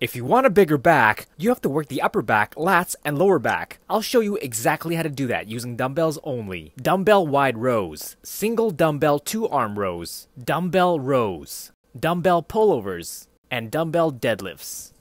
If you want a bigger back, you have to work the upper back, lats, and lower back. I'll show you exactly how to do that using dumbbells only. Dumbbell wide rows, single dumbbell two arm rows, dumbbell rows, dumbbell pullovers, and dumbbell deadlifts.